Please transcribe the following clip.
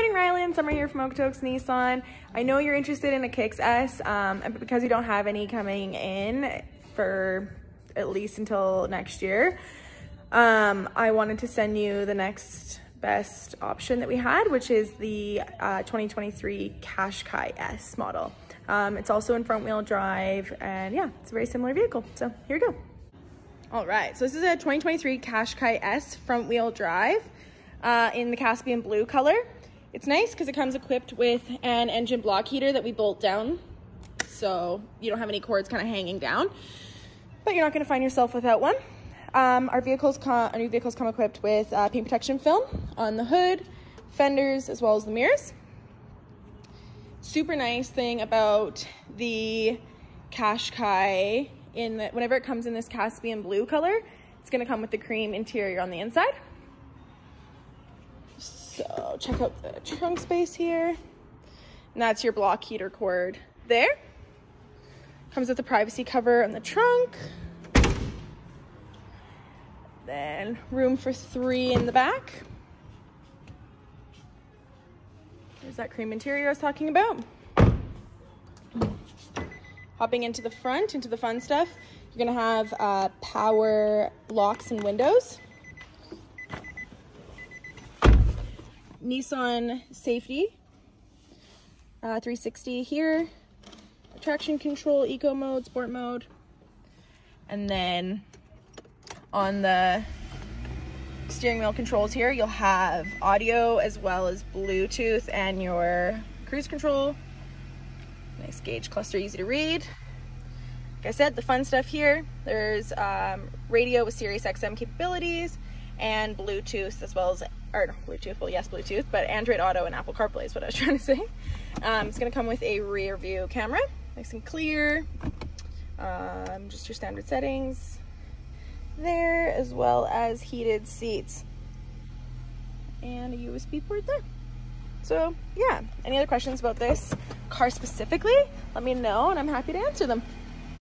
morning, Rylen. Summer here from Okotoks Nissan. I know you're interested in a Kicks S, um, because we don't have any coming in for at least until next year, um, I wanted to send you the next best option that we had, which is the uh, 2023 Qashqai S model. Um, it's also in front wheel drive and yeah, it's a very similar vehicle. So here we go. All right, so this is a 2023 Qashqai S front wheel drive uh, in the Caspian blue color. It's nice because it comes equipped with an engine block heater that we bolt down so you don't have any cords kind of hanging down, but you're not going to find yourself without one. Um, our vehicles, our new vehicles come equipped with uh, paint protection film on the hood, fenders, as well as the mirrors. Super nice thing about the Qashqai in the, whenever it comes in this Caspian blue color, it's gonna come with the cream interior on the inside. Check out the trunk space here. And that's your block heater cord there. Comes with a privacy cover on the trunk. Then room for three in the back. There's that cream interior I was talking about. Hopping into the front, into the fun stuff, you're gonna have uh, power locks and windows. Nissan safety, uh, 360 here, traction control, eco mode, sport mode, and then on the steering wheel controls here, you'll have audio as well as Bluetooth and your cruise control. Nice gauge cluster, easy to read. Like I said, the fun stuff here, there's um, radio with Sirius XM capabilities and Bluetooth as well as or Bluetooth, well yes Bluetooth, but Android Auto and Apple CarPlay is what I was trying to say. Um, it's gonna come with a rear view camera, nice and clear, um, just your standard settings there, as well as heated seats and a USB port there. So yeah, any other questions about this car specifically, let me know and I'm happy to answer them.